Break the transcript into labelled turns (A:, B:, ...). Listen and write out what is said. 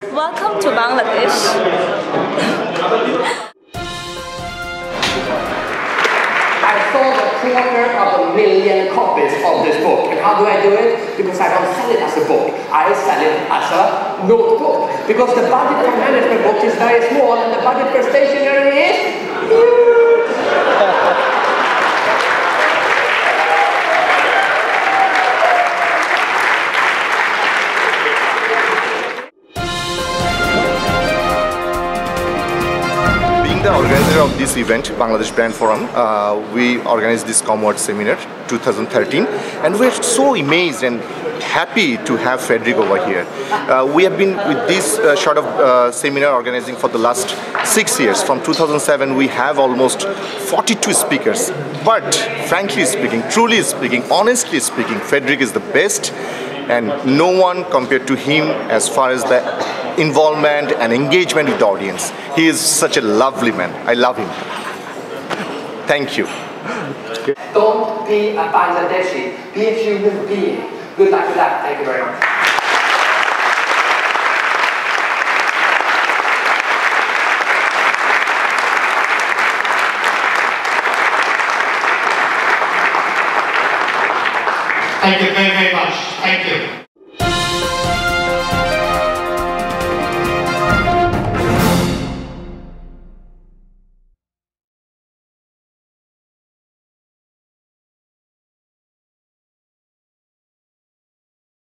A: Welcome to Bangladesh.
B: I sold a quarter of a million copies of this book. And how do I do it? Because I don't sell it as a book. I sell it as a notebook. Because the budget for management books is very small and the budget for
C: the organizer of this event, Bangladesh Brand Forum, uh, we organized this ComWord Seminar 2013 and we're so amazed and happy to have Frederick over here. Uh, we have been with this uh, sort of uh, seminar organizing for the last six years. From 2007 we have almost 42 speakers. But frankly speaking, truly speaking, honestly speaking, Frederick is the best and no one compared to him as far as the involvement and engagement with the audience. He is such a lovely man. I love him. Thank you.
B: Don't be a Bangladeshi. Be a human being. Good luck with that. Thank you very much.
D: Thank you very, very much. Thank you.